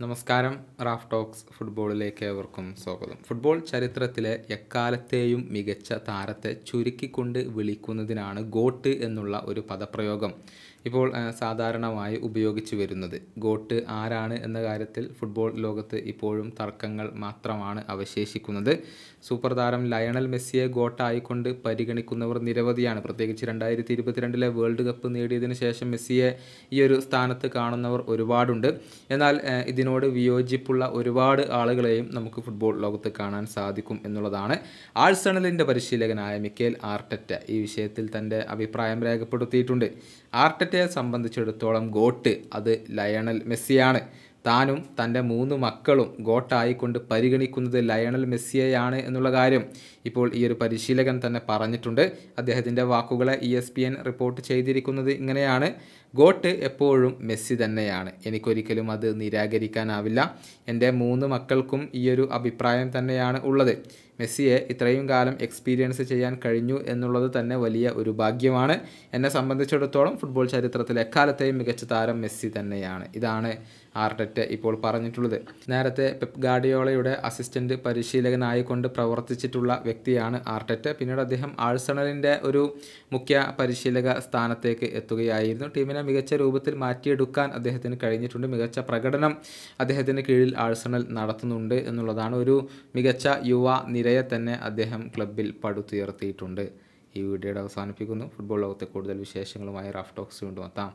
നമസ്കാരം Raf talks ഫുട്ബോളിലേക്ക് ഏവർക്കും സ്വാഗതം. ഫുട്ബോൾ ചരിത്രത്തിലെ എക്കാലത്തെയും മികച്ച താരത്തെ ചുരുക്കിക്കൊണ്ട് വിളിക്കുന്നതിനാണ് ഗോട്ട് എന്നുള്ള ഒരു പദപ്രയോഗം ഇപ്പോൾ സാധാരണമായി ഉപയോഗിച്ചു വരുന്നത്. ഗോട്ട് ആരാണ് എന്ന കാര്യത്തിൽ ഫുട്ബോൾ ലോകത്ത് ഇപ്പോഴും തർക്കങ്ങൾ മാത്രമാണ് അവശേഷിക്കുന്നത്. സൂപ്പർ താരം ലയണൽ മെസ്സിയെ ഗോട്ടായിക്കൊണ്ട് പരിഗണിക്കുന്നവർ നിരവധിയാണ്. പ്രത്യേകിച്ച് രണ്ടായിരത്തി ഇരുപത്തിരണ്ടിലെ വേൾഡ് കപ്പ് നേടിയതിനു ശേഷം മെസ്സിയെ ഈ ഒരു സ്ഥാനത്ത് കാണുന്നവർ ഒരുപാടുണ്ട്. എന്നാൽ ഏഹ്, ഇതിനോട് വിയോജിപ്പുള്ള ഒരുപാട് ആളുകളെയും നമുക്ക് ഫുട്ബോൾ ലോകത്ത് കാണാൻ സാധിക്കും എന്നുള്ളതാണ് ആഴ്സണലിന്റെ പരിശീലകനായ മിക്കേൽ ആർട്ടറ്റ. ഈ വിഷയത്തിൽ തന്റെ അഭിപ്രായം രേഖപ്പെടുത്തിയിട്ടുണ്ട്. ആർട്ടറ്റയെ സംബന്ധിച്ചിടത്തോളം ഗോട്ട് അത് ലയണൽ മെസ്സിയാണ്. താനും തന്റെ മൂന്ന് മക്കളും ഗോട്ടായിക്കൊണ്ട് പരിഗണിക്കുന്നത് ലയണൽ മെസ്സിയെയാണ് എന്നുള്ള കാര്യം ഇപ്പോൾ ഈ ഒരു പരിശീലകൻ തന്നെ പറഞ്ഞിട്ടുണ്ട്. അദ്ദേഹത്തിന്റെ വാക്കുകളെ E S P N report ചെയ്തിരിക്കുന്നത് ഇങ്ങനെയാണ്. ഗോട്ട് എപ്പോഴും മെസ്സി തന്നെയാണ്. എനിക്കൊരിക്കലും അത് നിരാകരിക്കാനാവില്ല. എന്റെ മൂന്ന് മക്കൾക്കും ഈ ഒരു അഭിപ്രായം തന്നെയാണ് ഉള്ളത്. മെസ്സിയെ ഇത്രയും കാലം എക്സ്പീരിയൻസ് ചെയ്യാൻ കഴിഞ്ഞു എന്നുള്ളത് തന്നെ വലിയ ഒരു ഭാഗ്യമാണ്. എന്നെ സംബന്ധിച്ചിടത്തോളം ഫുട്ബോൾ ചരിത്രത്തിൽ എക്കാലത്തെയും മികച്ച താരം മെസ്സി തന്നെയാണ്. ഇതാണ് ആർഡറ്റ് ഇപ്പോൾ പറഞ്ഞിട്ടുള്ളത്. നേരത്തെ പെപ് ഗാഡിയോളയുടെ അസിസ്റ്റന്റ് പരിശീലകനായിക്കൊണ്ട് പ്രവർത്തിച്ചിട്ടുള്ള വ്യക്തിയാണ് ആർഡറ്റ് പിന്നീട് അദ്ദേഹം ആഴ്സണലിന്റെ ഒരു മുഖ്യ പരിശീലക സ്ഥാനത്തേക്ക് എത്തുകയായിരുന്നു. ടീമിനെ മികച്ച രൂപത്തിൽ മാറ്റിയെടുക്കാൻ അദ്ദേഹത്തിന് കഴിഞ്ഞിട്ടുണ്ട്. മികച്ച പ്രകടനം അദ്ദേഹത്തിന് കീഴിൽ ആഴ്സണൽ നടത്തുന്നുണ്ട് എന്നുള്ളതാണ് ഒരു മികച്ച യുവ നിരയെ തന്നെ അദ്ദേഹം ക്ലബിൽ പടുത്തുയർത്തിയിട്ടുണ്ട് ഈ വീഡിയോയുടെ അവസാനിപ്പിക്കുന്നു. ഫുട്ബോൾ ലോകത്തെ കൂടുതൽ വിശേഷങ്ങളുമായി റാഫ് ടോക്സ് വീണ്ടും എത്താം.